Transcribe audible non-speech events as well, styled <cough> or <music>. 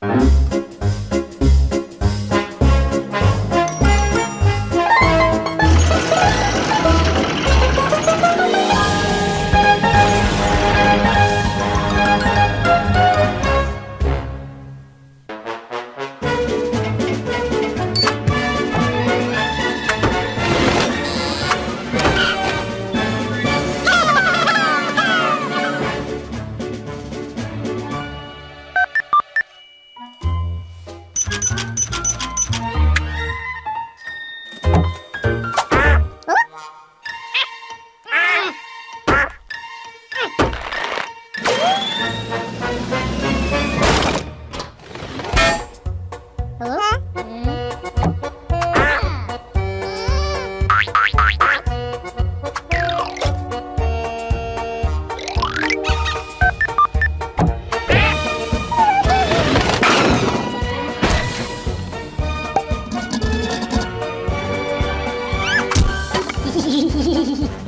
Bye. Gracias. <laughs>